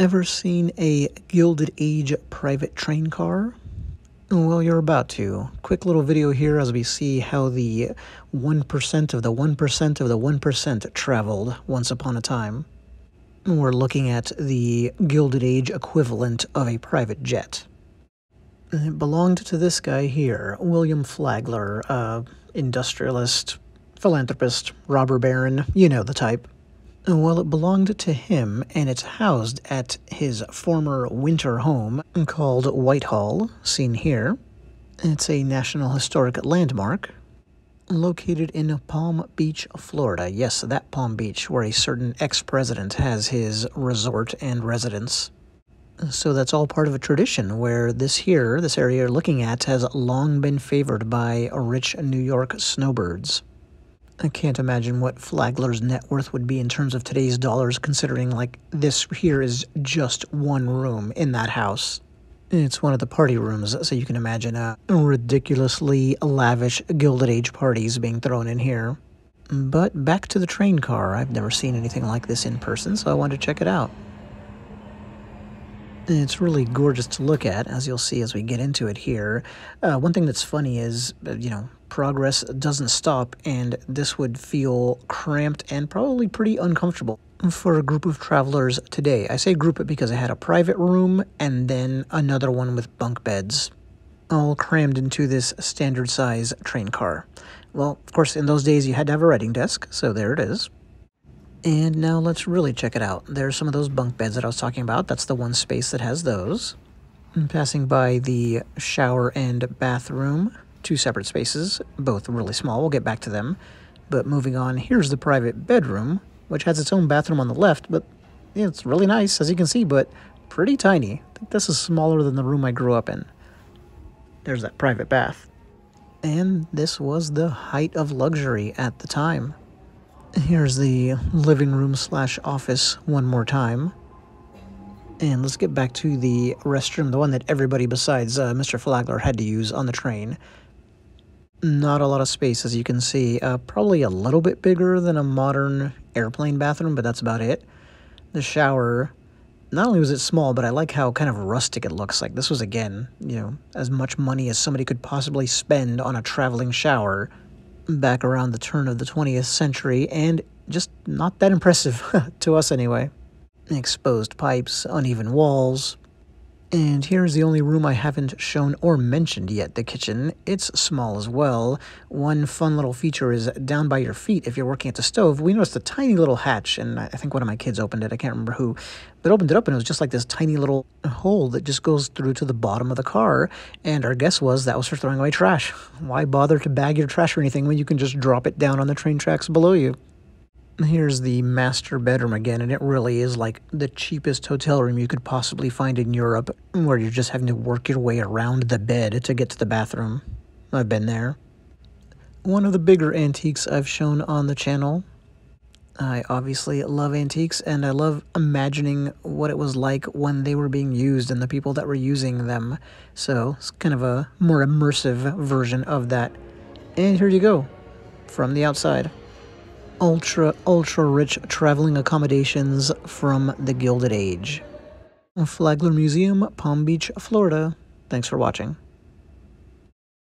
Ever seen a Gilded Age private train car? Well, you're about to. Quick little video here as we see how the 1% of the 1% of the 1% traveled once upon a time. We're looking at the Gilded Age equivalent of a private jet. It belonged to this guy here, William Flagler, uh, industrialist, philanthropist, robber baron, you know the type. Well, it belonged to him, and it's housed at his former winter home called Whitehall, seen here. It's a National Historic Landmark located in Palm Beach, Florida. Yes, that Palm Beach, where a certain ex president has his resort and residence. So that's all part of a tradition where this here, this area you're looking at, has long been favored by rich New York snowbirds. I can't imagine what Flagler's net worth would be in terms of today's dollars, considering like this here is just one room in that house. It's one of the party rooms, so you can imagine a ridiculously lavish Gilded Age parties being thrown in here. But back to the train car. I've never seen anything like this in person, so I wanted to check it out. It's really gorgeous to look at, as you'll see as we get into it here. Uh, one thing that's funny is, uh, you know, progress doesn't stop, and this would feel cramped and probably pretty uncomfortable for a group of travelers today. I say group it because I had a private room and then another one with bunk beds, all crammed into this standard size train car. Well, of course, in those days you had to have a writing desk, so there it is. And now let's really check it out. There's some of those bunk beds that I was talking about. That's the one space that has those. And passing by the shower and bathroom, two separate spaces, both really small. We'll get back to them. But moving on, here's the private bedroom, which has its own bathroom on the left, but yeah, it's really nice, as you can see, but pretty tiny. I think this is smaller than the room I grew up in. There's that private bath. And this was the height of luxury at the time. Here's the living room slash office one more time. And let's get back to the restroom, the one that everybody besides uh, Mr. Flagler had to use on the train. Not a lot of space, as you can see. Uh, probably a little bit bigger than a modern airplane bathroom, but that's about it. The shower, not only was it small, but I like how kind of rustic it looks like. This was, again, you know, as much money as somebody could possibly spend on a traveling shower back around the turn of the 20th century, and just not that impressive, to us anyway. Exposed pipes, uneven walls. And here's the only room I haven't shown or mentioned yet the kitchen. It's small as well. One fun little feature is down by your feet if you're working at the stove. We noticed a tiny little hatch, and I think one of my kids opened it. I can't remember who, but opened it up, and it was just like this tiny little hole that just goes through to the bottom of the car. And our guess was that was for throwing away trash. Why bother to bag your trash or anything when you can just drop it down on the train tracks below you? Here's the master bedroom again, and it really is like the cheapest hotel room you could possibly find in Europe, where you're just having to work your way around the bed to get to the bathroom. I've been there. One of the bigger antiques I've shown on the channel. I obviously love antiques, and I love imagining what it was like when they were being used and the people that were using them. So it's kind of a more immersive version of that. And here you go, from the outside ultra, ultra rich traveling accommodations from the Gilded Age. Flagler Museum, Palm Beach, Florida. Thanks for watching.